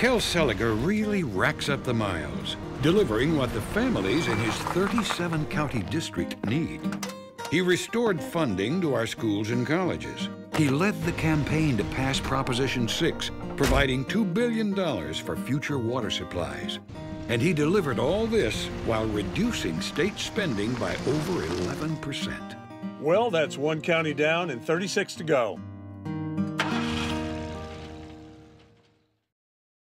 Kel Seliger really racks up the miles, delivering what the families in his 37 county district need. He restored funding to our schools and colleges. He led the campaign to pass Proposition 6, providing $2 billion for future water supplies. And he delivered all this while reducing state spending by over 11%. Well, that's one county down and 36 to go.